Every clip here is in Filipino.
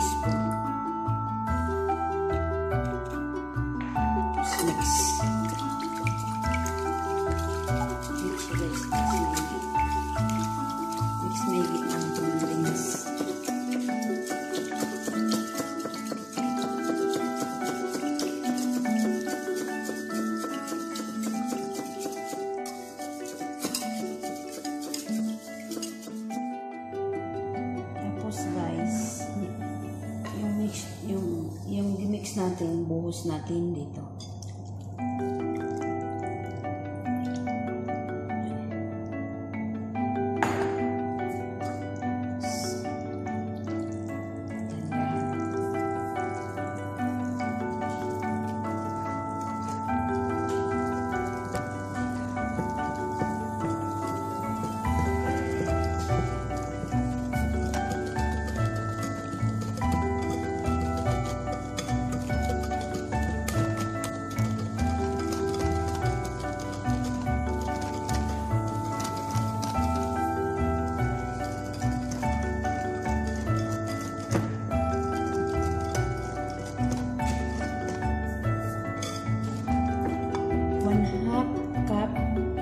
Mga natin, buhos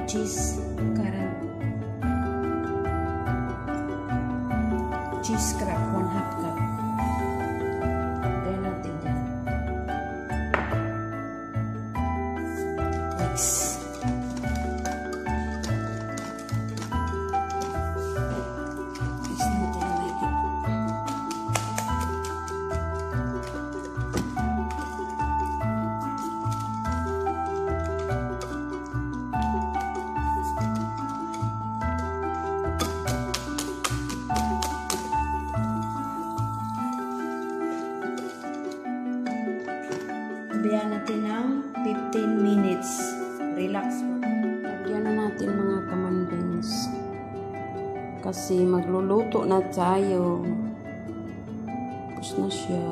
cheese Sabihan natin ng 15 minutes. Relax mo. Lagyan na natin mga kamandings. Kasi magluluto na tayo. Tapos na siya.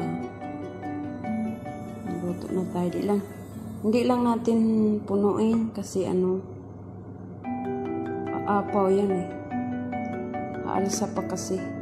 Magluto na tayo. Di lang. Hindi lang natin punuin kasi ano aapaw yan eh. Aalsa pa kasi.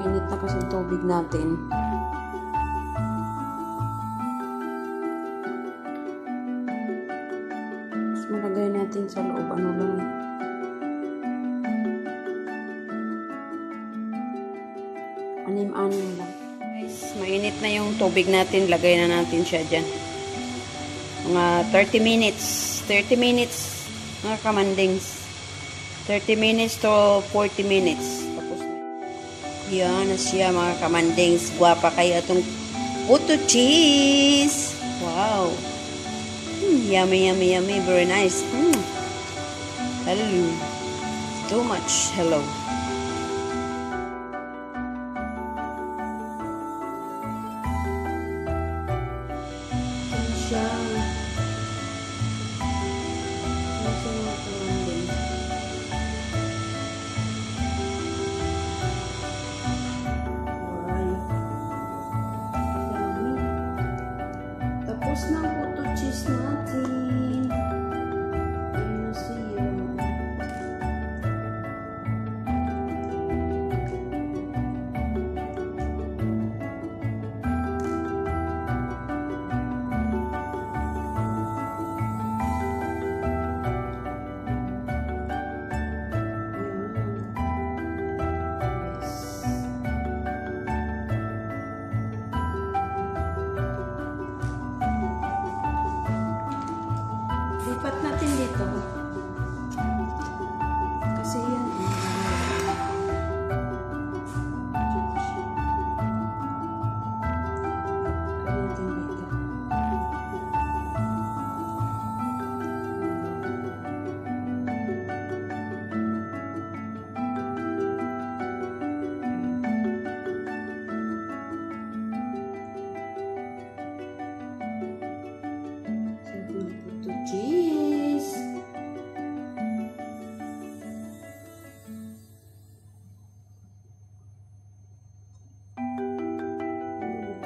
Mainit na kasi tubig natin. Tapos malagay natin sa loob. Ano lang eh. Anim-anim lang. Guys, mainit na yung tubig natin. Lagay na natin siya dyan. Mga 30 minutes. 30 minutes. Mga kamandings. 30 minutes to 40 minutes. Yan na siya mga kamandings. Guwapa kayo itong puto cheese. Wow. Hmm, yummy, yummy, yummy. Very nice. Hmm. Hello. Too much. Hello.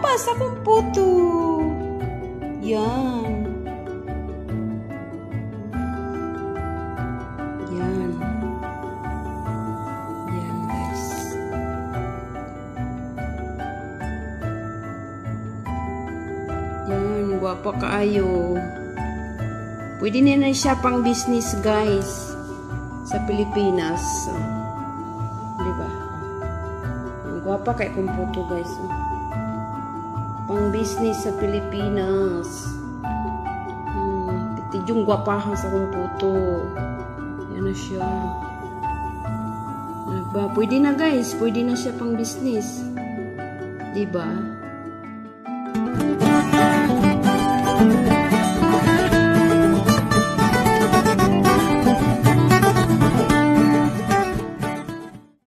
Ang gapas akong puto. Yan. Yan. Yan, guys. Yan, gwapa kaayo. Pwede na na siya pang business, guys. Sa Pilipinas. So, di ba? Ang gwapa kay kumputo, guys. oh pang business sa Pilipinas. Hmm, tidyong gwapahan sa kong puto. Yan na siya. Diba? Pwede na guys, pwede na siya pang business. Diba? Diba?